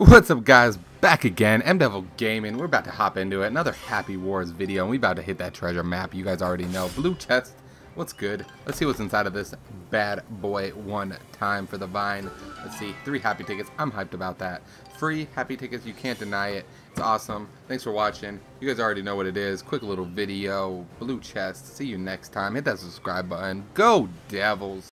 What's up guys, back again, M-Devil Gaming, we're about to hop into it, another Happy Wars video, and we about to hit that treasure map, you guys already know, blue chest, what's good, let's see what's inside of this bad boy one time for the Vine, let's see, three happy tickets, I'm hyped about that, free happy tickets, you can't deny it, it's awesome, thanks for watching, you guys already know what it is, quick little video, blue chest, see you next time, hit that subscribe button, go Devils!